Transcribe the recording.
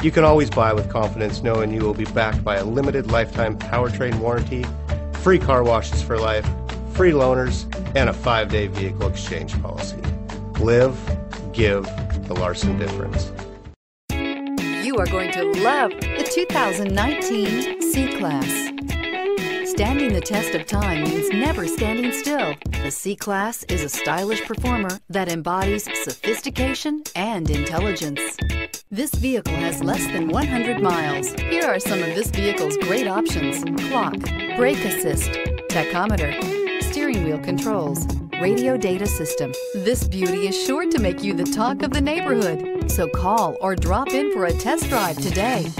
You can always buy with confidence knowing you will be backed by a limited lifetime powertrain warranty, free car washes for life, free loaners, and a five day vehicle exchange policy. Live, give the Larson difference. You are going to love the 2019 C Class. Standing the test of time means never standing still. The C-Class is a stylish performer that embodies sophistication and intelligence. This vehicle has less than 100 miles. Here are some of this vehicle's great options. Clock, brake assist, tachometer, steering wheel controls, radio data system. This beauty is sure to make you the talk of the neighborhood. So call or drop in for a test drive today.